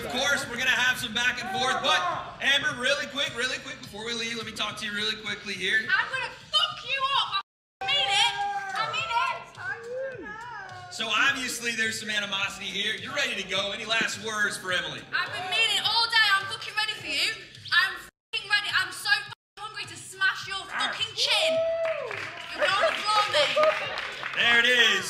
Of course, we're gonna have some back and forth. But Amber, really quick, really quick, before we leave, let me talk to you really quickly here. I'm gonna fuck you up. I mean it. I mean it. So obviously there's some animosity here. You're ready to go. Any last words for Emily? I've been meaning all day. I'm fucking ready for you. I'm fucking ready. I'm so fucking hungry to smash your fucking chin. You're on the floor, mate. There it is.